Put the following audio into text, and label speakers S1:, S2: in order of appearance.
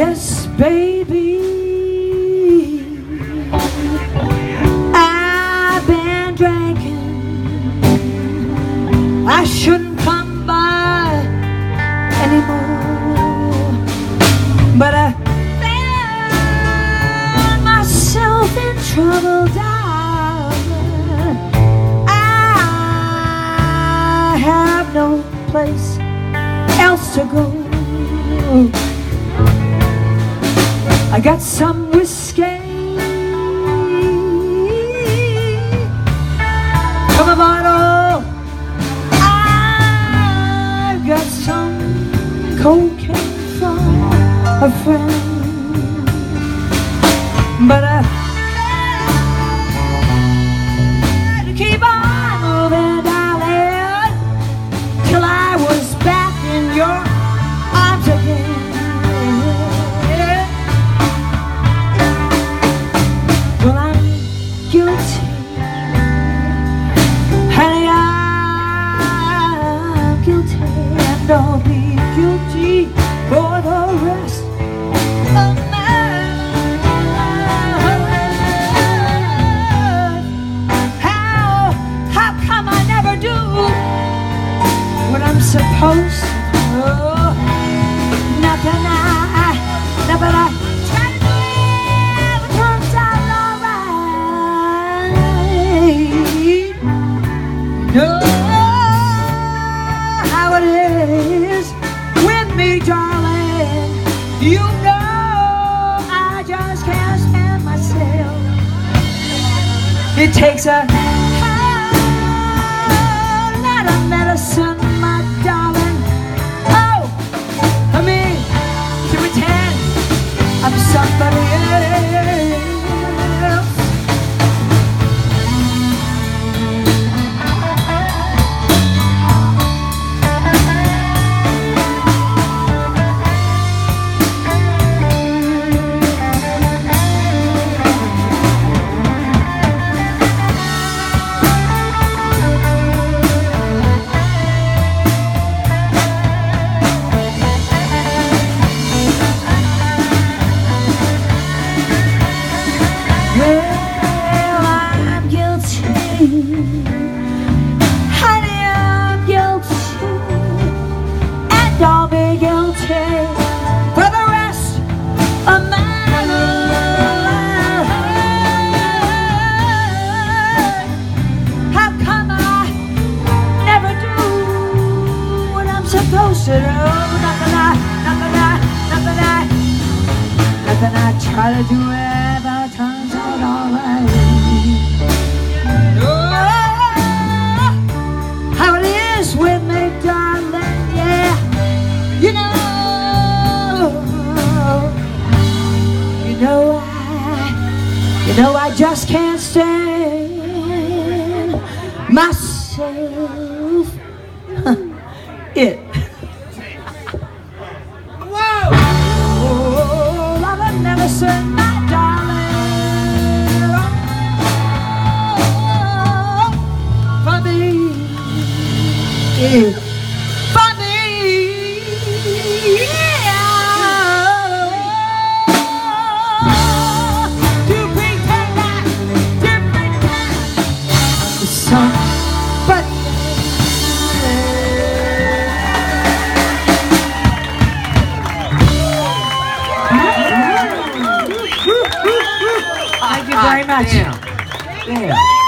S1: Yes, baby. I've been drinking. I shouldn't come by anymore. But I found myself in trouble, darling. I have no place else to go. I got some whiskey from a bottle. I've got some cocaine from a friend. Know how it is with me, darling. You know I just can't myself. It takes a lot of medicine, my darling. Oh, I mean, to pretend I'm somebody else. Do what I'm supposed to do? Nothing I, nothing I, nothing I, nothing I try to do ever turns out alright. Oh, how it is with me, darling, yeah. You know, you know I, you know I just can't stand myself. It. Oh, I've never said my darling. Oh, for thee, for thee, yeah. To pretend that, to pretend somebody You.
S2: Damn. Damn.